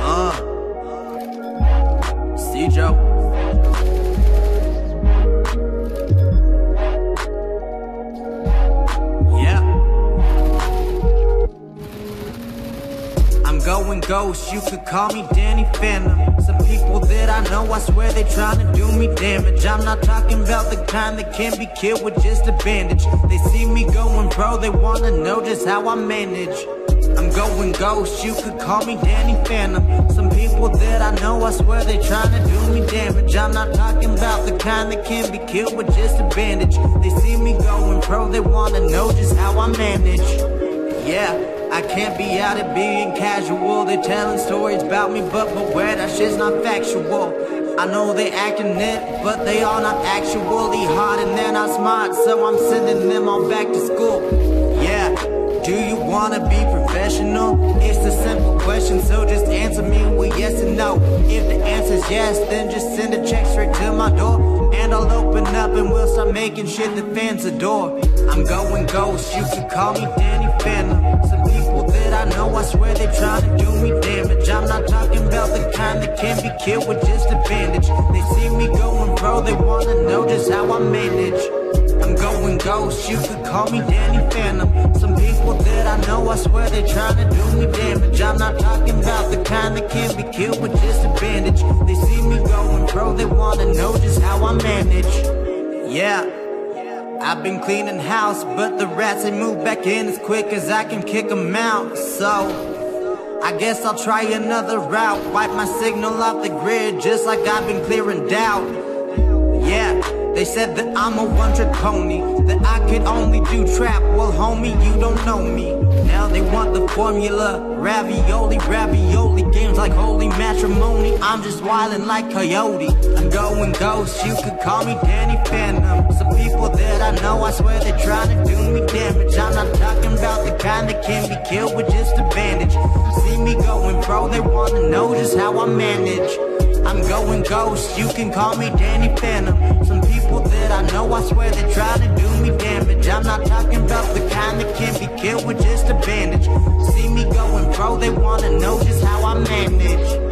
Uh. Joe. Ghost, you could call me Danny Phantom. Some people that I know, I swear they trying to do me damage. I'm not talking about the kind that can be killed with just a bandage. They see me going pro, they wanna know just how I manage. I'm going ghost, you could call me Danny Phantom. Some people that I know, I swear they trying to do me damage. I'm not talking about the kind that can be killed with just a bandage. They see me going pro, they wanna know just how I manage. Yeah, I can't be out at being casual. They're telling stories about me, but beware, that shit's not factual. I know they acting it, but they are not actually hard and they're not smart, so I'm sending them all back to school. Yeah, do you wanna be professional? It's a simple question, so just answer me with yes and no. If the answer's yes, then just send a check straight to my door. And I'll open up and we'll start making shit the fans adore. I'm going ghost, you can call me Danny Phantom. The kind that can be killed with just a bandage. They see me going pro, they wanna know just how I manage. I'm going ghost, you could call me Danny Phantom. Some people that I know, I swear they trying to do me damage. I'm not talking about the kind that can be killed with just a bandage. They see me going pro, they wanna know just how I manage. Yeah. I've been cleaning house, but the rats ain't moved back in as quick as I can kick 'em out. So, I guess I'll try another route. Wipe my signal off the grid, just like I've been clearing doubt. Yeah, they said that I'm a one trick pony, that I could only do trap. Well, homie, you don't know me. Now they want the formula ravioli, ravioli games like holy matrimony. I'm just wildin' like coyote. I'm going ghost, you could call me Danny Phantom. Some people that I know, I swear they're trying to do me damage. I'm not talking about the kind that can be killed with just a me going pro, they wanna know just how I manage. I'm going ghost, you can call me Danny Phantom. Some people that I know, I swear they try to do me damage. I'm not talking about the kind that can be killed with just a bandage. See me going pro, they wanna know just how I manage.